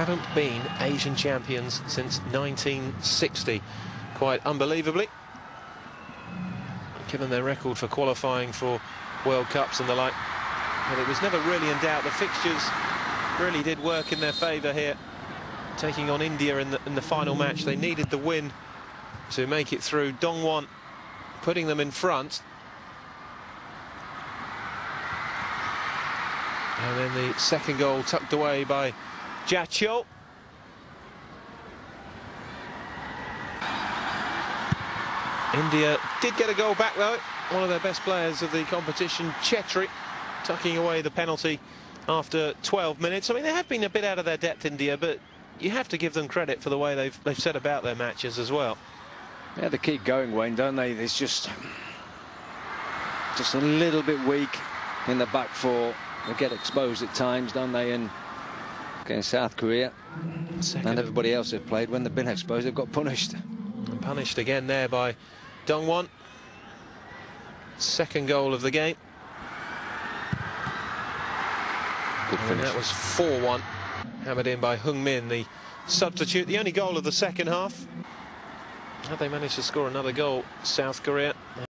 haven't been Asian champions since 1960. Quite unbelievably. Given their record for qualifying for World Cups and the like. But it was never really in doubt. The fixtures really did work in their favour here. Taking on India in the, in the final match. They needed the win to make it through. Dongwon putting them in front. And then the second goal tucked away by Ja-cheol. India did get a goal back though. One of their best players of the competition, Chhetri, tucking away the penalty after 12 minutes. I mean, they have been a bit out of their depth, India, but you have to give them credit for the way they've they've set about their matches as well. Yeah, they keep going, Wayne, don't they? It's just just a little bit weak in the back four. They get exposed at times, don't they? And against South Korea Second and everybody else they've played, when they've been exposed, they've got punished. And punished again there by Dongwon. Second goal of the game. Good And finish. that was 4-1. Hammered in by Heung Min, the substitute. The only goal of the second half. Had they managed to score another goal, South Korea,